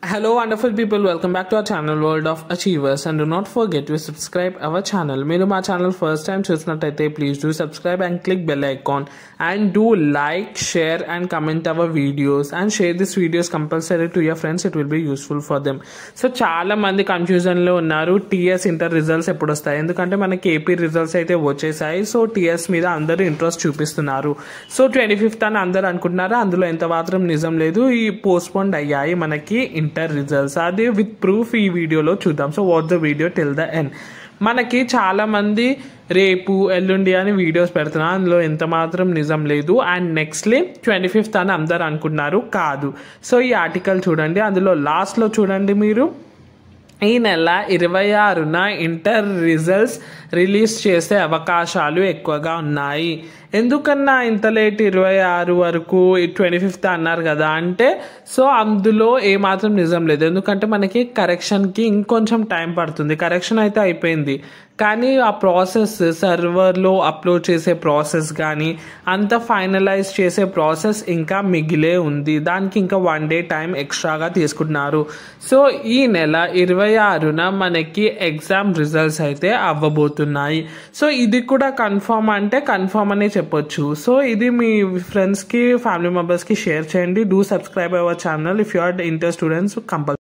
Hello, wonderful people. Welcome back to our channel, World of Achievers. And do not forget to subscribe our channel. మీరు మా channel first time చూసినట్టయితే please do subscribe and click bell icon and do like share and comment our videos and share this videos compulsory to your friends it will be useful for them so చాలా మంది కన్ఫ్యూజన్లో ఉన్నారు. TS inter results ఎప్పుడు వస్తాయి? ఎందుకంటే మనకి AP results అయితే వచ్చేసాయి. సో టీఎస్ మీద అందరూ ఇంట్రెస్ట్ చూపిస్తున్నారు. సో ట్వంటీ ఫిఫ్త్ అని అందరూ అనుకుంటున్నారు? అందులో ఎంత మాత్రం నిజం లేదు. ఈ పోస్ట్పోన్ అయ్యాయి మనకి ఇంటర్ రిజల్ట్స్ అది విత్ ప్రూఫ్ ఈ వీడియోలో చూద్దాం. So watch the video till the end మనకి చాలామంది రేపు ఎల్లుండి అని వీడియోస్ పెడుతున్నారు. అందులో ఎంత మాత్రం నిజం లేదు. అండ్ నెక్స్ట్లీ ట్వంటీ ఫిఫ్త్ అని అందరు అనుకుంటున్నారు. కాదు. సో ఈ ఆర్టికల్ చూడండి. అందులో లాస్ట్లో చూడండి మీరు. ఈ నెల ఇరవై ఆరున ఇంటర్ రిజల్ట్స్ రిలీజ్ చేసే అవకాశాలు ఎక్కువగా ఉన్నాయి. ఎందుకన్నా ఇంత లేట్ ఇరవై ఆరు వరకు ట్వంటీ ఫిఫ్త్ అన్నారు కదా? అంటే సో అందులో ఏమాత్రం నిజం లేదు. ఎందుకంటే మనకి కరెక్షన్కి ఇంకొంచెం టైం పడుతుంది. కరెక్షన్ అయితే అయిపోయింది. కానీ ఆ ప్రాసెస్ సర్వర్లో అప్లోడ్ చేసే ప్రాసెస్ కానీ అంత ఫైనలైజ్ చేసే ప్రాసెస్ ఇంకా మిగిలే ఉంది. దానికి ఇంకా వన్ డే టైం ఎక్స్ట్రాగా తీసుకుంటున్నారు. సో ఈ నెల ఇరవై ఆరున మనకి ఎగ్జామ్ రిజల్ట్స్ అయితే అవ్వబోతున్నాయి. సో ఇది కూడా కన్ఫర్మ్ అంటే కన్ఫర్మ్ అనే చెప్పొచ్చు. సో ఇది మీ ఫ్రెండ్స్కి ఫ్యామిలీ మెంబర్స్కి షేర్ చేయండి. Do subscribe our channel if you are inter students compulsory